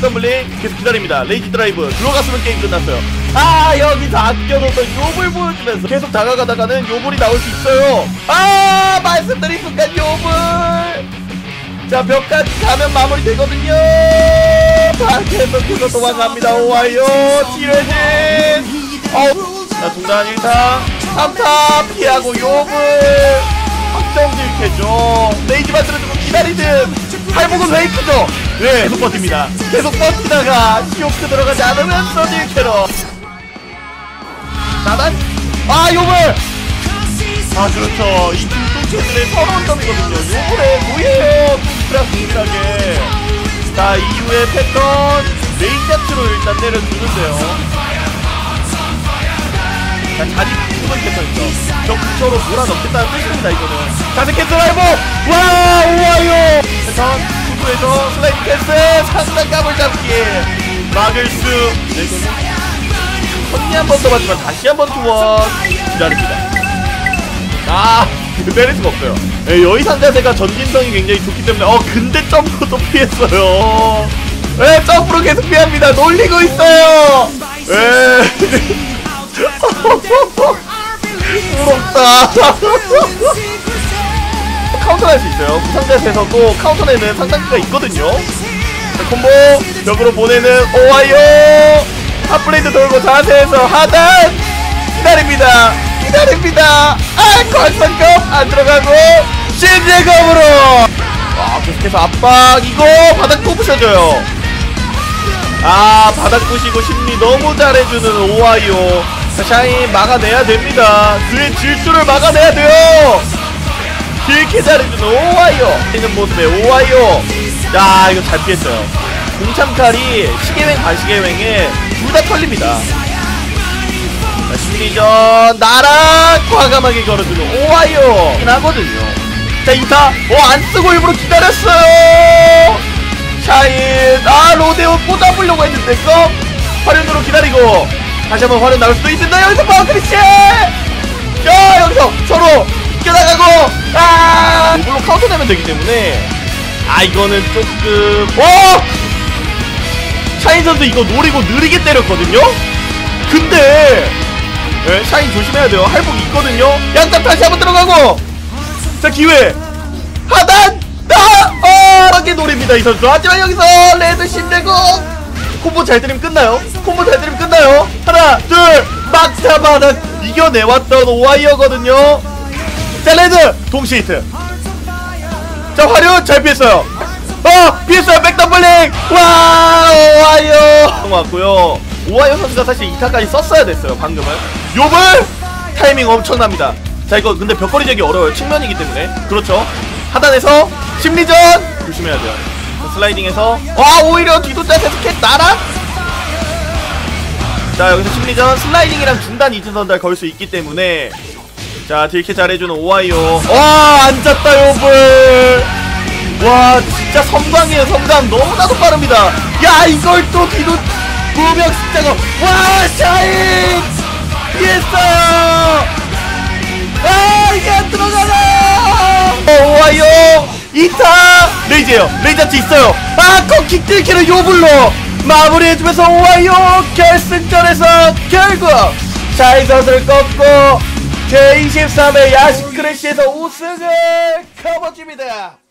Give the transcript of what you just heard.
백덤블링 계속 기다립니다. rage drive 들어갔으면 게임 끝났어요. 아 여기서 아껴놓던 요불 보여주면서 계속 다가가다가는 요불이 나올 수 있어요. 아 말씀드린 순간 요불 자 벽까지 가면 마무리 되거든요. 아 계속해서 도망갑니다. 오하이오 지뢰진! 어우 자 중단 1타 3타 피하고 요불 확정 딜캐죠. rage 만들어주고 기다리든 팔복은 웨이크죠? 네 계속 버팁니다. 계속 버티다가 시오크 들어가지 않으면서 딜캐로. 나단 아 요불 아 그렇죠. 이 뚱뚱이들의 서러운 점이거든요. 요불에 뭐예요. 동일하게. 자 이후에 패턴 레이저트로 일단 때려주는데요 자 자리 부분 저 근처로 몰아넣겠다는 뜻입니다 이거는. 자세켓 드라이버 와 오와요! 패턴 후에서 슬라이드 패스 상단 감을 잡기. 막을 수 네, 이거는. 선리 한번 더 맞지만 다시 한번 투원 기다립니다. 아 내릴 수가 없어요. 예, 여의상 자세가 전진성이 굉장히 좋기 때문에 어 근데 점프도 피했어요. 예 점프로 계속 피합니다. 놀리고 있어요 부럽다 카운터할 수 있어요. 부상 자세에서도 카운터내는 상단기가 있거든요. 자, 콤보 벽으로 보내는 오하이오. hot blade 돌고 자세에서 하단! 기다립니다. 기다립니다. 아 걸선검 안 들어가고 신재검으로! 와 계속해서 압박 이거 바닥 또 부셔줘요. 아 바닥 부시고 심리 너무 잘해주는 오하이오. 자, 샤인 막아내야 됩니다. 그의 질주를 막아내야 돼요. 길게 잘해주는 오하이오. 있는 모습의 오하이오. 야 이거 잘 피했어요. 공참칼이 시계횡 반시계횡에 둘 다 털립니다. 자, 심리전 나랑 과감하게 걸어주는 오하이오. 하거든요. 자 2타 어안 쓰고 일부러 기다렸어요. 샤인 아 로데오 꽂아보려고 했는데 껌? 화륜으로 기다리고 다시 한번 화륜 나올 수도 있습니다. 여기서 바우크리치 야 여기서 서로 뛰어나가고 아! 물론 카운터 내면 되기 때문에. 아 이거는 조금 어! 샤인 선수 이거 노리고 느리게 때렸거든요? 근데 예, 샤인 조심해야 돼요. 할복 있거든요? 양답 다시 한번 들어가고! 자 기회! 하단! 나! 어! 하게 노립니다 이 선수. 하지만 여기서 레드 신대공 콤보 잘 때리면 끝나요 콤보 잘 때리면 끝나요. 하나 둘 막타바닥 이겨내왔던 오와이어거든요. 자 레드 동시 히트. 자 화려 잘 피했어요. 어 피했어요. 백덤블링. 와 오와이어. 고맙고요. 오와이어 선수가 사실 2타까지 썼어야 됐어요 방금은. 요불 타이밍 엄청납니다. 자 이거 근데 벽걸이 재기 어려워요. 측면이기 때문에. 그렇죠? 하단에서 심리전. 조심해야 돼요. 자, 슬라이딩에서. 와 오히려 뒤도자 계속해 나라 자 여기서 심리전. 슬라이딩이랑 중단 이지선다 걸 수 있기 때문에. 자 딜캐 잘해주는 오하이오. 와 앉았다 요불 와 진짜 섬광이에요 섬광. 너무나도 빠릅니다. 야 이걸 또 뒤도 무명 숫자가. 와 샤인! 피했어요! 아 이게 안 들어가나! 어, 오하이오. 2타! rage에요. rage art 있어요. 아 cut kick 딜캐를 요불로 마무리해주면서 오하이오 결승전에서 결국 선수를 꺾고 제23회 야식 크래시에서 우승을 커버줍니다